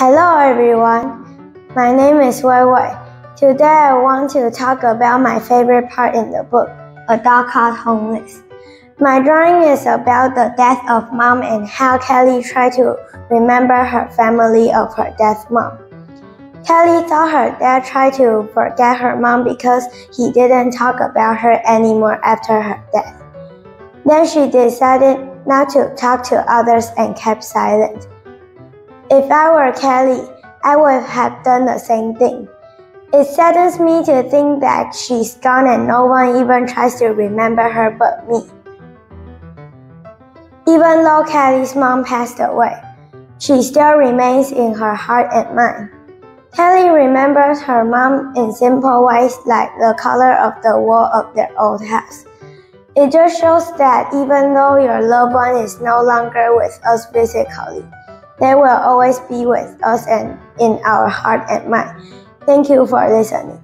Hello everyone, my name is Wei Wei. Today I want to talk about my favorite part in the book, A Dog Called Homeless. My drawing is about the death of mom and how Cally tried to remember her family of her dead mom. Cally thought her dad tried to forget her mom because he didn't talk about her anymore after her death. Then she decided not to talk to others and kept silent. If I were Cally, I would have done the same thing. It saddens me to think that she's gone and no one even tries to remember her but me. Even though Cally's mom passed away, she still remains in her heart and mind. Cally remembers her mom in simple ways like the color of the wall of their old house. It just shows that even though your loved one is no longer with us physically, they will always be with us and in our heart and mind. Thank you for listening.